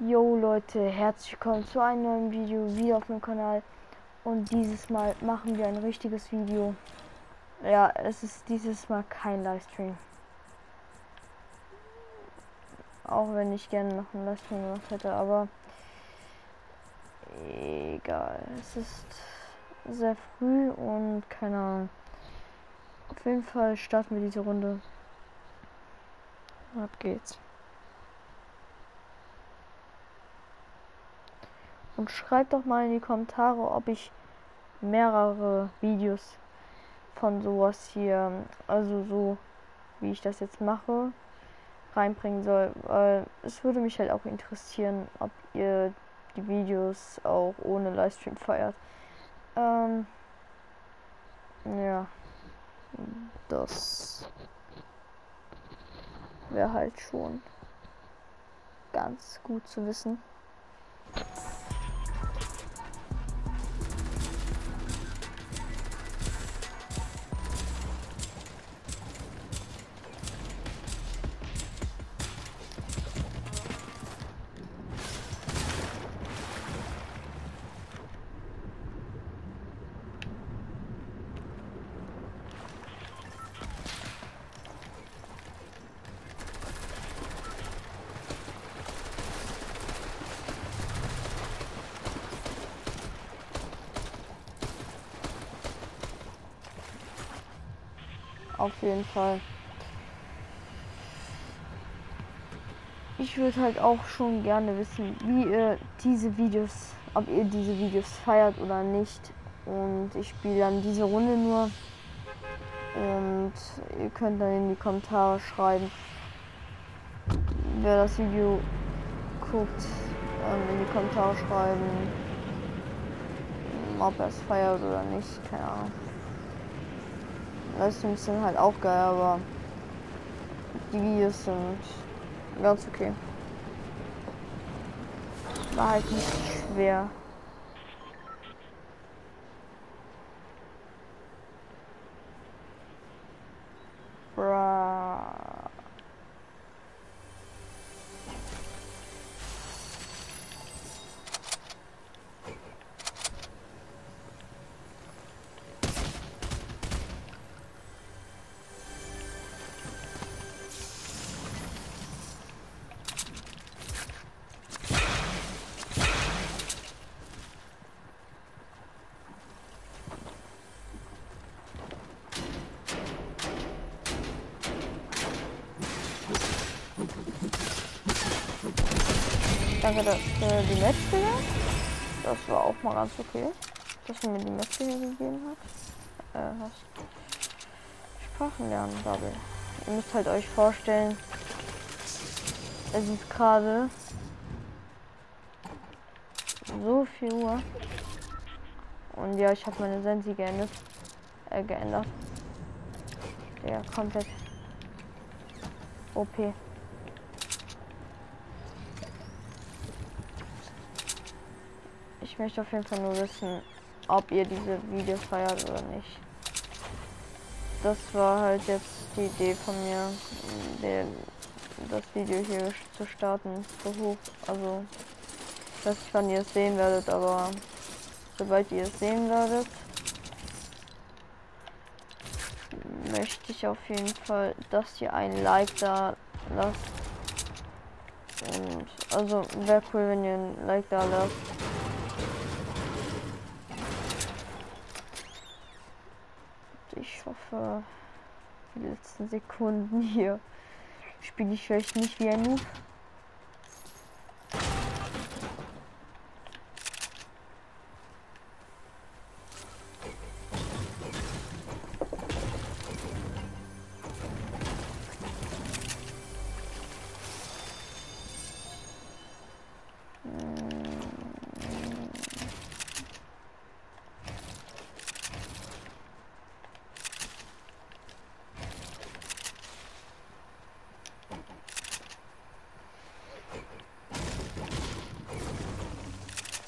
Yo Leute, herzlich willkommen zu einem neuen Video wieder auf meinem Kanal. Und dieses Mal machen wir ein richtiges Video. Ja, es ist dieses Mal kein Livestream. Auch wenn ich gerne noch einen Livestream gemacht hätte, aber egal. Es ist sehr früh und keine Ahnung. Auf jeden Fall starten wir diese Runde. Ab geht's. Und schreibt doch mal in die Kommentare, ob ich mehrere Videos von sowas hier, also so wie ich das jetzt mache, reinbringen soll. Weil es würde mich halt auch interessieren, ob ihr die Videos auch ohne Livestream feiert. Ähm, ja, das wäre halt schon ganz gut zu wissen. Auf jeden Fall. Ich würde halt auch schon gerne wissen, wie ihr diese Videos, ob ihr diese Videos feiert oder nicht. Und ich spiele dann diese Runde nur. Und ihr könnt dann in die Kommentare schreiben, wer das Video guckt, ähm, in die Kommentare schreiben, ob er es feiert oder nicht. Keine Ahnung. Livestreams sind halt auch geil, aber die Videos sind ganz okay. War halt nicht schwer. Danke für die Metzger. Das war auch mal ganz okay, dass du mir die Metzger gegeben hat. Äh, hast Sprachen lernen, Bubble. Ihr müsst halt euch vorstellen, es ist gerade so viel Uhr. Und ja, ich habe meine Sensi geändert. Äh, geändert. Ja, komplett OP. Ich möchte auf jeden Fall nur wissen, ob ihr diese Videos feiert oder nicht. Das war halt jetzt die Idee von mir, den, das Video hier zu starten, so hoch. Also, ich weiß nicht, wann ihr es sehen werdet, aber sobald ihr es sehen werdet, möchte ich auf jeden Fall, dass ihr ein Like da lasst. Und also wäre cool, wenn ihr ein Like da lasst. Hoffe, die letzten Sekunden hier spiele ich vielleicht nicht wie ein Noob.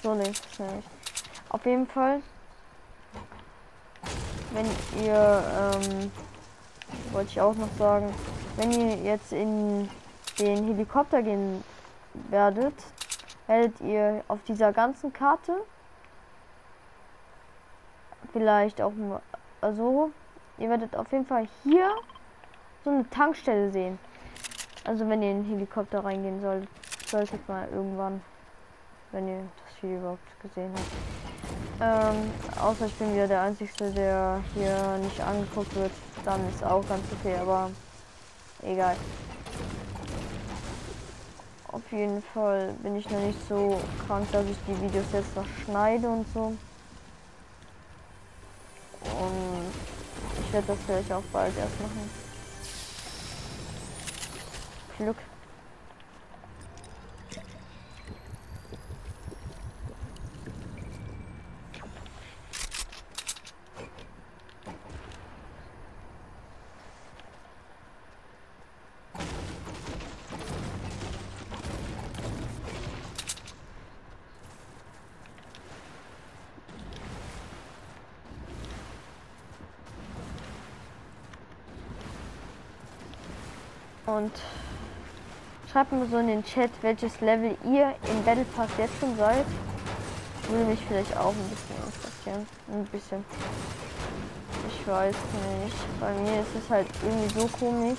So nicht, nicht. Auf jeden Fall, wenn ihr, ähm, wollte ich auch noch sagen, wenn ihr jetzt in den Helikopter gehen werdet, werdet ihr auf dieser ganzen Karte vielleicht auch mal also ihr werdet auf jeden Fall hier so eine Tankstelle sehen. Also wenn ihr in den Helikopter reingehen solltet, solltet mal irgendwann, wenn ihr das Video überhaupt gesehen habt. Ähm, außer ich bin wieder der Einzige, der hier nicht angeguckt wird, dann ist auch ganz okay, aber egal. Auf jeden Fall bin ich noch nicht so krank, dass ich die Videos jetzt noch schneide und so. Und ich werde das vielleicht auch bald erst machen. Glück. Und schreibt mir so in den Chat, welches Level ihr im Battle Pass jetzt schon seid. Würde mich vielleicht auch ein bisschen interessieren. Ein bisschen. Ich weiß nicht. Bei mir ist es halt irgendwie so komisch.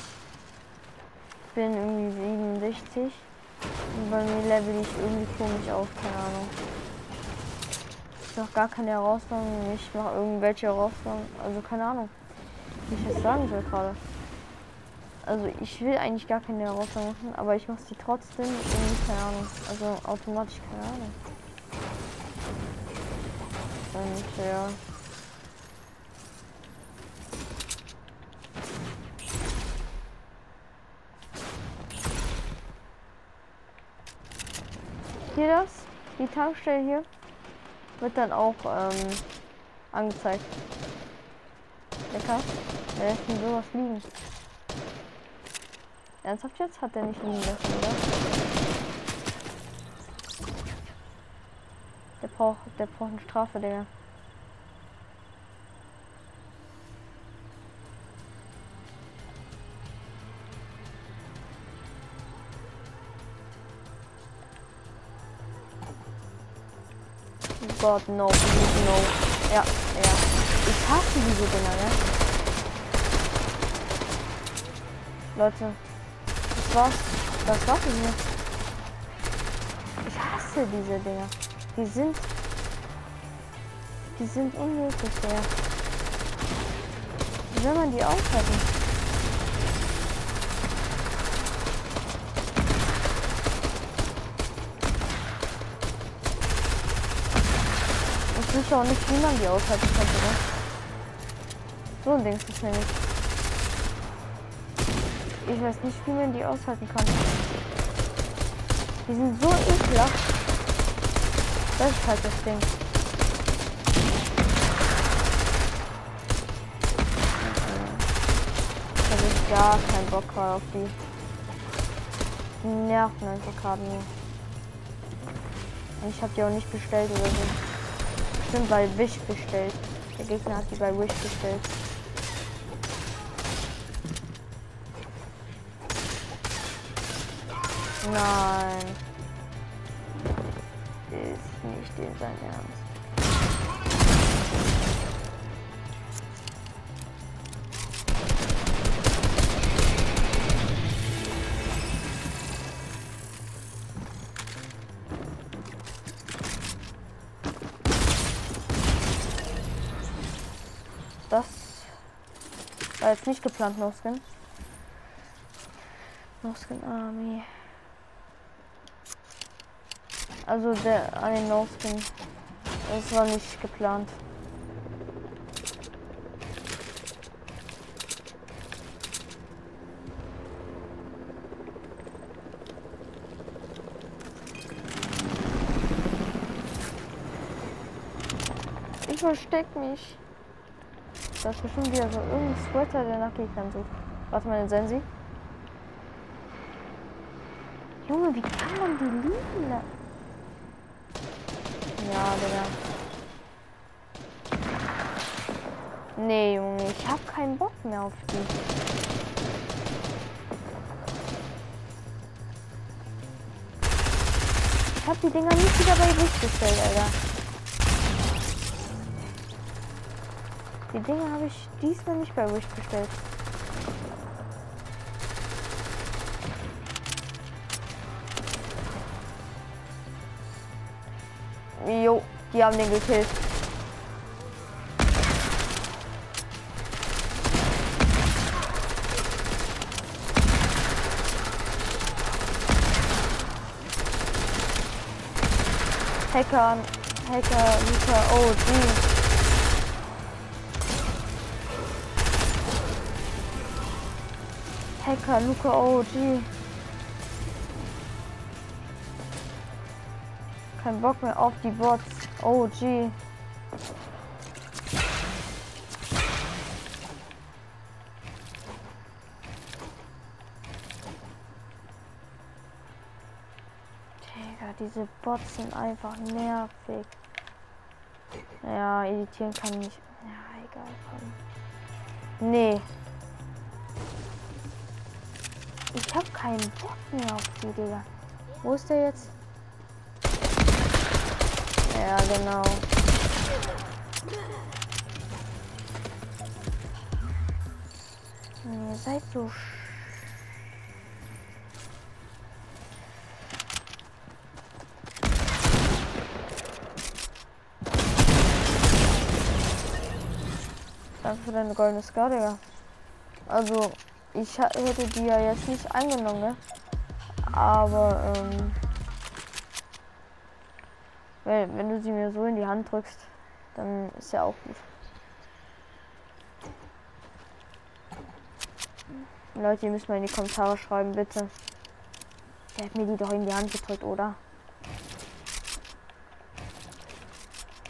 Ich bin irgendwie 67. Und bei mir level ich irgendwie komisch auf, keine Ahnung. Ich mache gar keine Herausforderungen, ich mache irgendwelche Herausforderungen, also keine Ahnung, wie ich das sagen soll gerade. Also ich will eigentlich gar keine Herausforderung machen, aber ich mache sie trotzdem irgendwie, keine Ahnung. Also automatisch, keine Ahnung. Und ja. Hier das, die Tankstelle hier, wird dann auch ähm, angezeigt. Lecker. Wer lässt denn sowas liegen? Ernsthaft jetzt? Hat der nicht liegen lassen, oder? Der braucht, der braucht eine Strafe, Digga. Gott, no, no. Ja, ja. Ich hasse diese Dinger, ne? Leute, war's. Das war's hier. Ich hasse diese Dinger. Die sind. Die sind unmöglich, ja. Wie soll man die aufhalten? Ich wüsste auch nicht, wie man die aufhalten könnte, ne? So ein Ding ist nämlich. Ich weiß nicht, wie man die aushalten kann. Die sind so ekelhaft. Das ist halt das Ding. Ich habe gar keinen Bock auf die. Die nerven einfach gerade nur. Ich habe die auch nicht bestellt oder so. Ich bin bei Wish bestellt. Der Gegner hat die bei Wish bestellt. Nein. Ist nicht in sein Ernst. Das war jetzt nicht geplant, No Skin. No Skin Army. Also der an den No-Skin. Das war nicht geplant. Ich versteck mich. Das ist bestimmt wieder so irgendein Sweater, der nach Gegnern sucht. Warte mal, den Sensi. Junge, wie kann man die liegen lassen? Ja. Nee, Junge, ich hab keinen Bock mehr auf die. Ich habe die Dinger nicht wieder bei Gewicht gestellt, Alter. Die Dinger habe ich diesmal nicht bei Gewicht gestellt. Die haben den gekillt. Hacker, Hacker, Luca, oh, die. Hacker, Luca, oh, die. Kein Bock mehr auf die Bots. Oh, gee. diese Bots sind einfach nervig. Ja, editieren kann ich. Ja, egal, komm. Nee. Ich habe keinen Bock mehr auf die, Digga. Wo ist der jetzt? Ja, genau. Ihr seid so Danke für deine goldene Scar, Digga. Also, ich hätte die ja jetzt nicht angenommen, ne? Aber, ähm, wenn, wenn du sie mir so in die Hand drückst, dann ist ja auch gut. Leute, ihr müsst mal in die Kommentare schreiben, bitte. Der hat mir die doch in die Hand gedrückt, oder?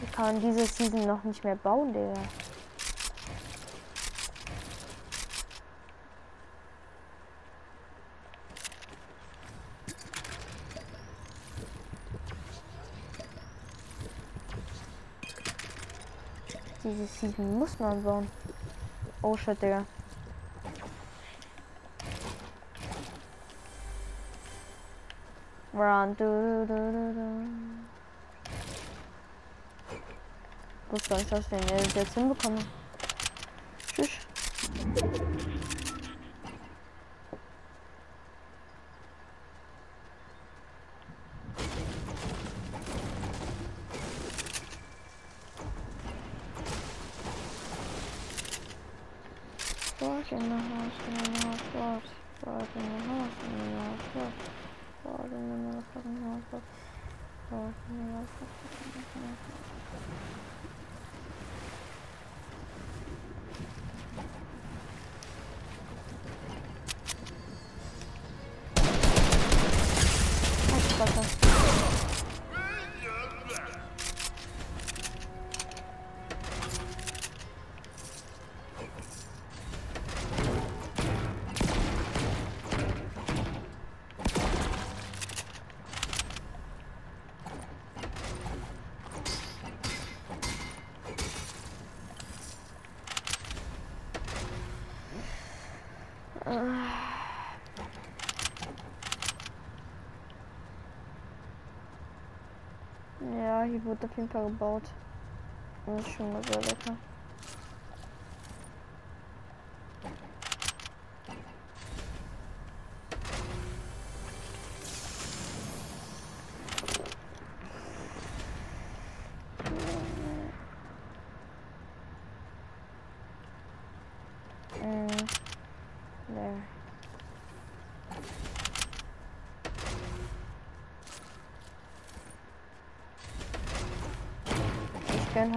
Ich kann diese Season noch nicht mehr bauen, Digga. Diese Season muss man bauen. Oh shit, Digga. Run, du, du, du, du. Wo soll ich das denn jetzt hinbekommen? In the house, in the house, what? What in the house, in the house, what? What in the motherfucking house, what? What in the motherfucking house, Ja, hier wurde auf jeden Fall gebaut. Das ist schon mal sehr lecker.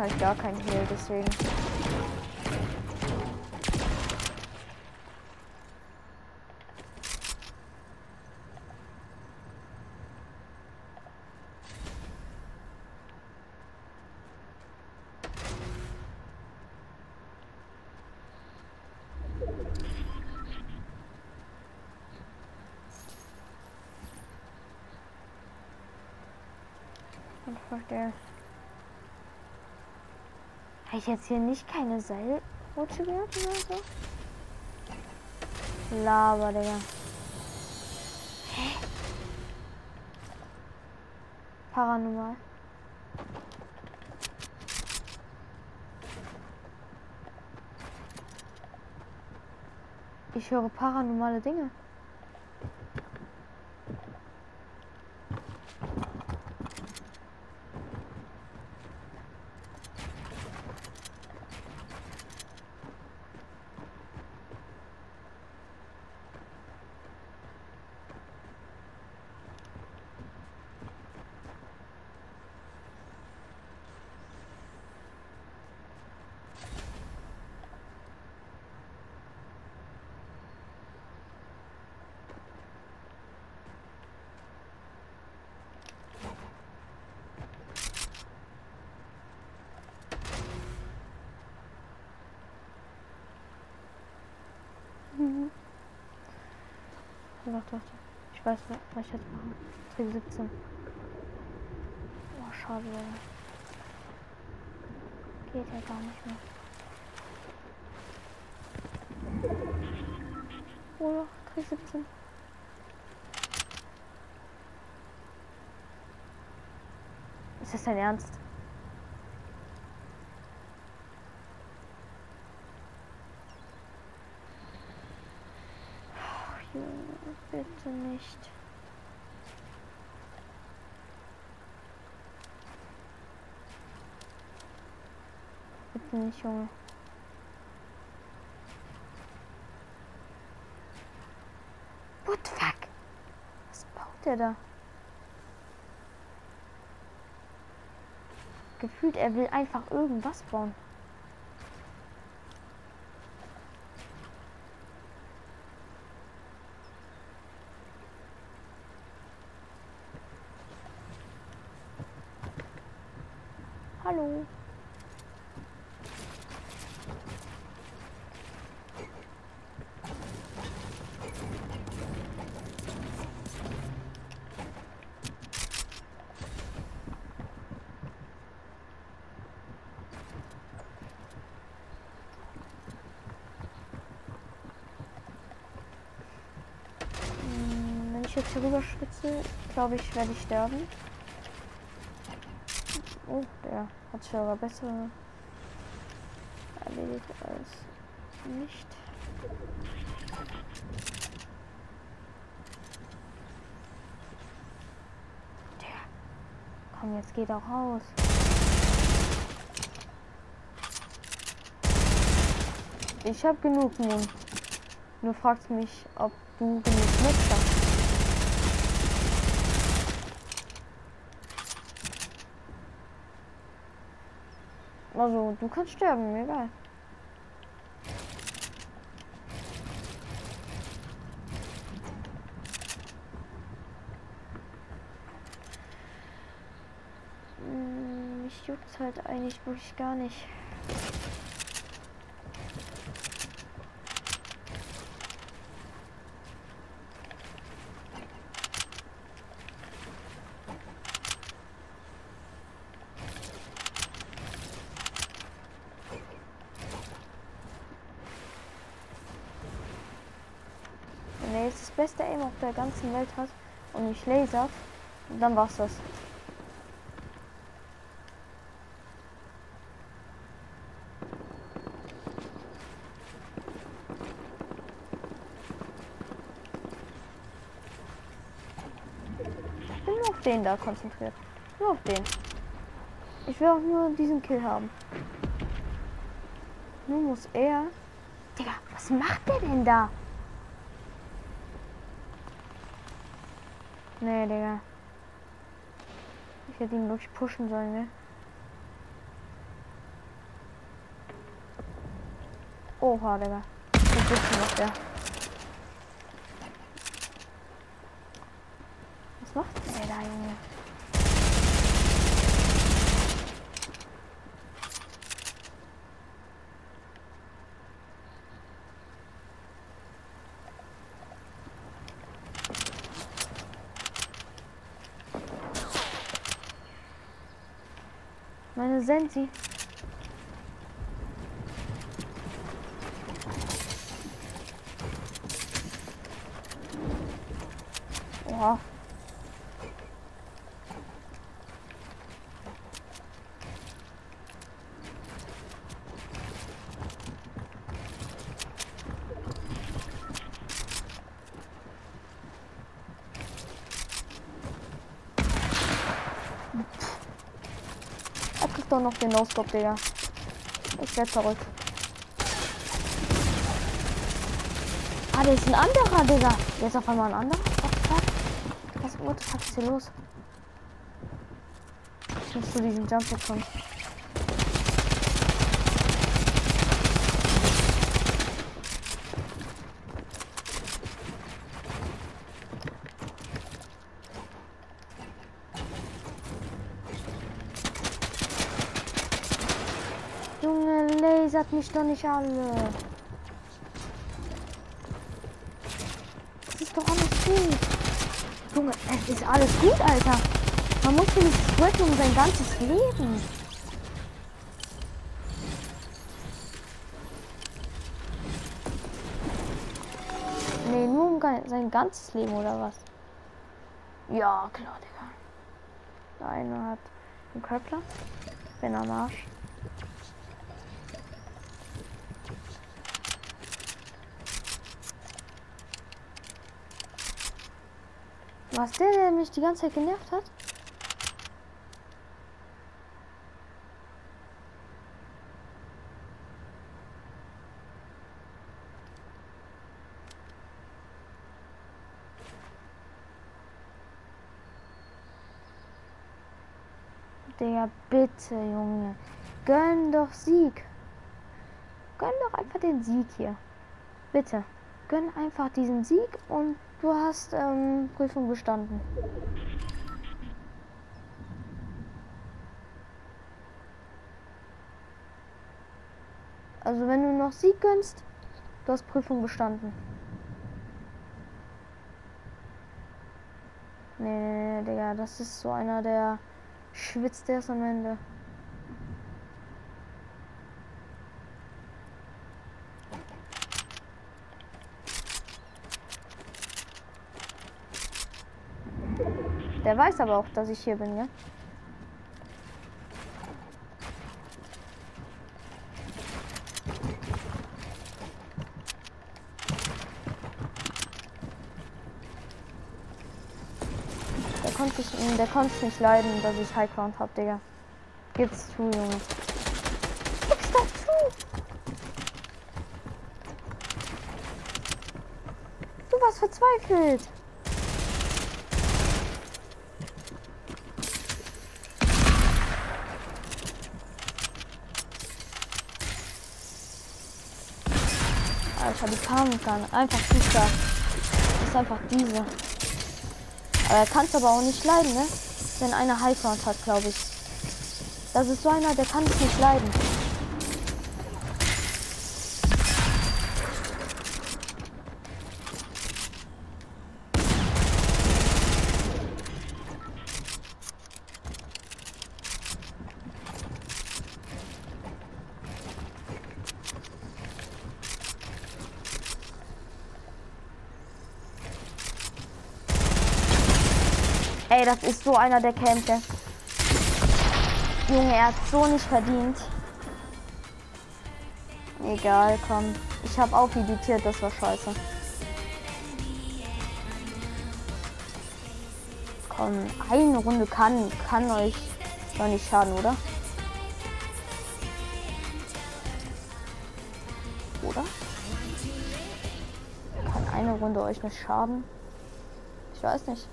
Bin halt gar kein Heal, deswegen. Einfach der. Habe ich jetzt hier nicht keine Seilrutsche gehört oder so? Laber, Digga. Hä? Paranormal. Ich höre paranormale Dinge. Doch, doch. Ich weiß, was ich jetzt mache. Trick 17. Oh, schade, Leute. Geht ja gar nicht mehr. Oh, Trick 17. Ist das dein Ernst? Bitte nicht. Bitte nicht, Junge. What the fuck? Was baut der da? Gefühlt, er will einfach irgendwas bauen. Ich jetzt hier rüber spitze, glaube ich, werde ich sterben. Oh, der hat schon aber bessere erledigt als nicht. Der. Komm, jetzt geht auch raus. Ich habe genug nun. Du fragst mich, ob du genug Netz hast. Also, du kannst sterben, egal. Hm, Mich juckt halt eigentlich wirklich gar nicht. Wenn er jetzt das beste Aim auf der ganzen Welt hat und nicht lasert, dann war's das. Ich bin nur auf den da konzentriert. Nur auf den. Ich will auch nur diesen Kill haben. Nun muss er. Digga, was macht der denn da? Nee, Digga. Ich hätte ihn wirklich pushen sollen, ne? Oha, Digga. Was sitzt noch der? Meine Sensi. Doch noch den No-Scope, Digga. Ich werd verrückt. Ah, der ist ein anderer, Digga. Ist auf einmal ein anderer. Was, the fuck ist hier los? Ich muss zu diesem Jump kommen. Junge, lasert mich doch nicht alle. Das ist doch alles gut. Junge, es ist alles gut, Alter. Man muss hier nicht sweaten um sein ganzes Leben. Nee, nur um sein ganzes Leben oder was? Ja, klar, Digga. Der eine hat einen Köppler. Ich bin am Arsch. Was der, der mich die ganze Zeit genervt hat? Digga, bitte, Junge. Gönn doch Sieg. Gönn doch einfach den Sieg hier. Bitte. Gönn einfach diesen Sieg und du hast ähm, Prüfung bestanden. Also wenn du noch Sieg gönnst, du hast Prüfung bestanden. Nee, nee, nee, Digga, das ist so einer, der schwitzt erst am Ende. Der weiß aber auch, dass ich hier bin, ja? Der konnte ich, der konnte nicht leiden, dass ich High Ground hab, Digga. Gib's zu, Junge. Gib's doch zu! Du warst verzweifelt. Alter, die kamen kann. Einfach zu stark. Das ist einfach diese. Aber er kann es aber auch nicht leiden, ne? Wenn einer Highground hat, glaube ich. Das ist so einer, der kann es nicht leiden. Ey, das ist so einer der Kämpfe. Junge, er hat so nicht verdient. Egal, komm. Ich habe auch editiert, das war scheiße. Komm, eine Runde kann, kann euch doch nicht schaden, oder? Oder? Kann eine Runde euch nicht schaden? Ich weiß nicht.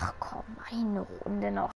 Ach komm, eine Runde noch.